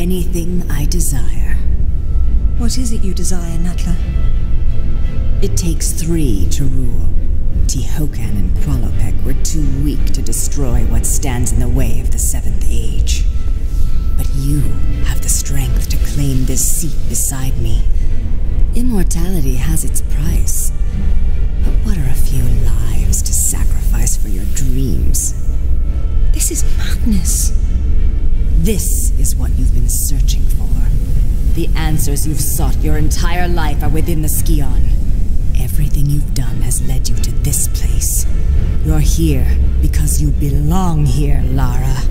anything I desire. What is it you desire, Natla? It takes three to rule. Tihocan and Qualopec were too weak to destroy what stands in the way of the Seventh Age. But you have the strength to claim this seat beside me. Immortality has its price. But what are a few lives to sacrifice for your dreams? This is madness. This is what you've been searching for. The answers you've sought your entire life are within the Scion. Everything you've done has led you to this place. You're here because you belong here, Lara.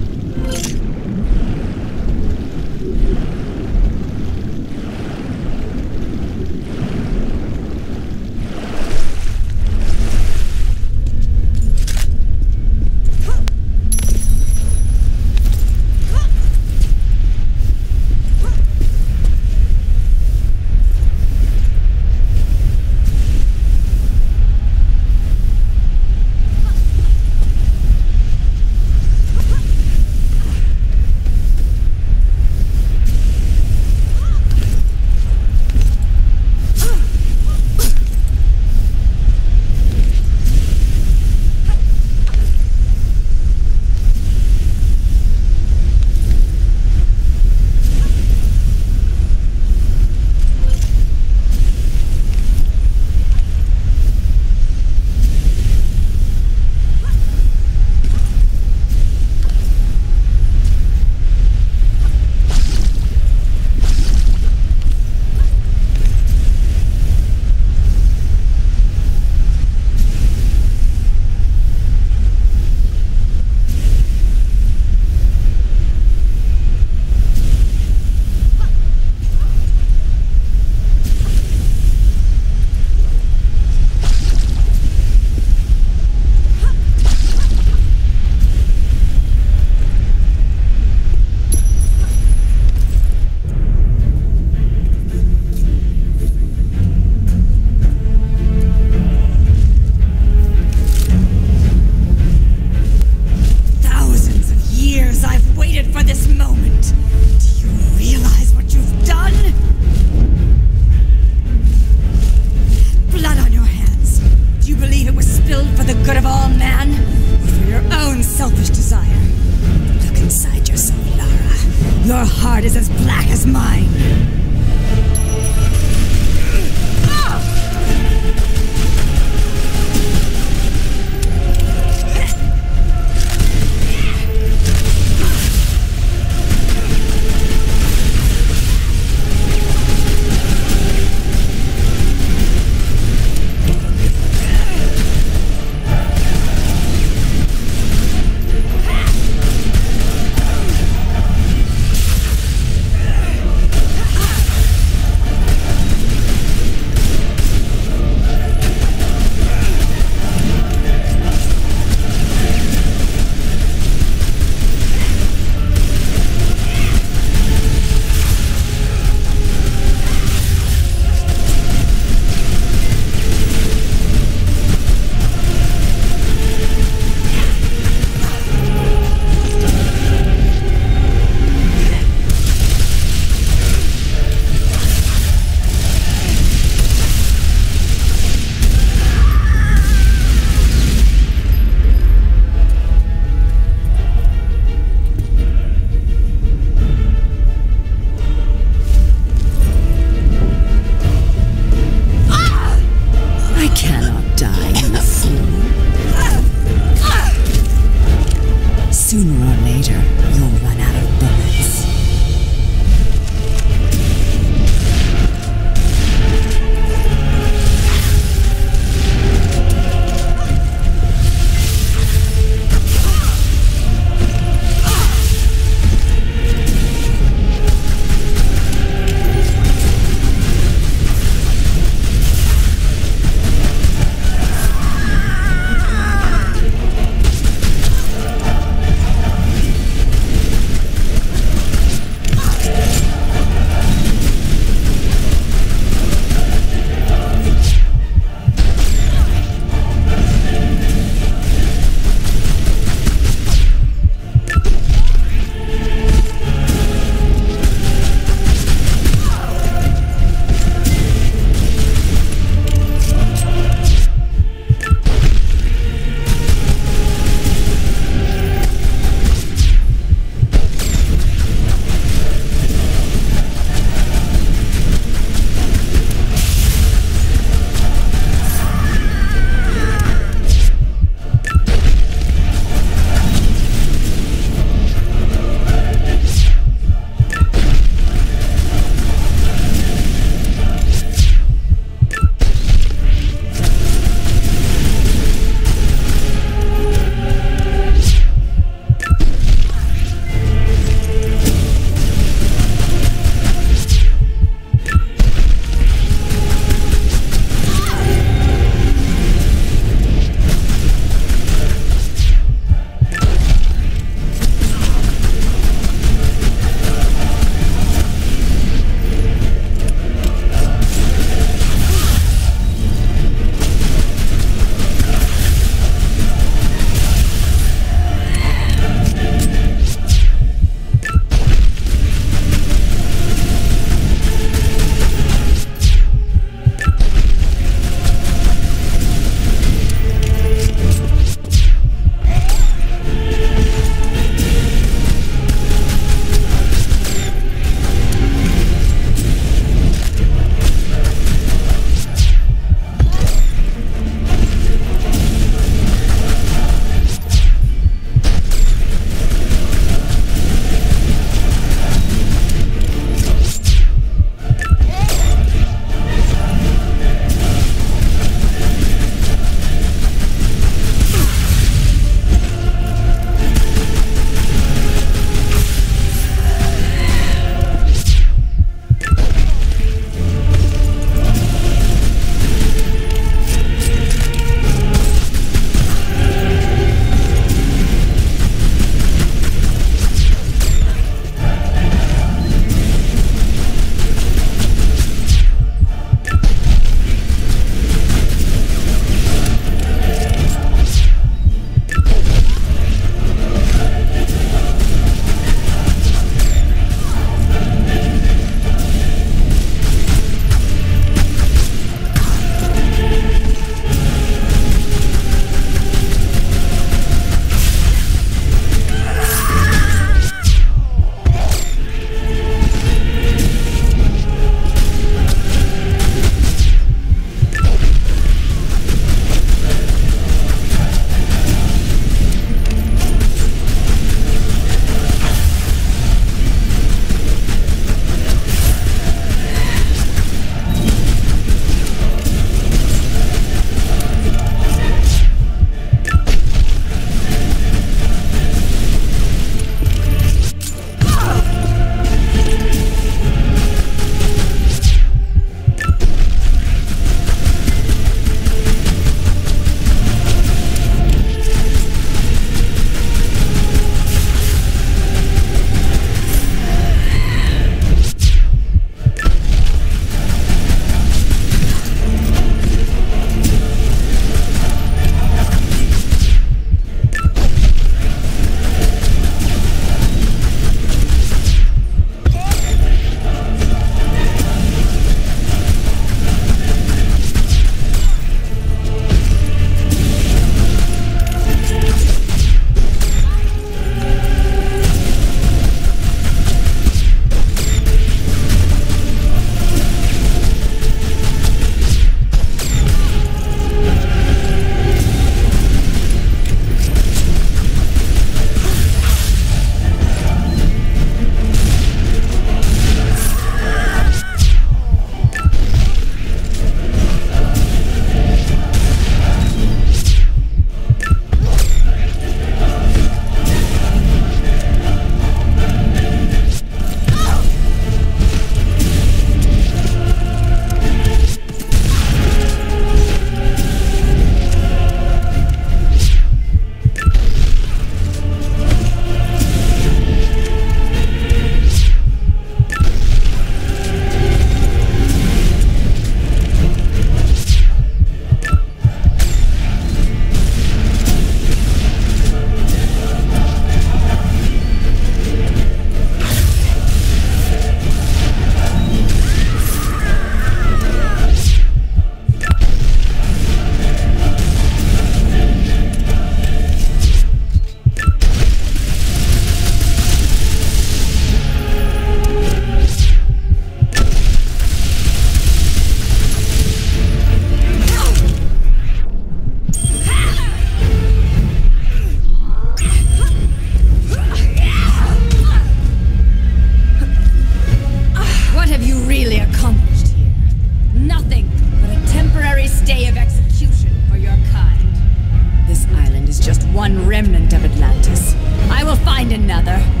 Another.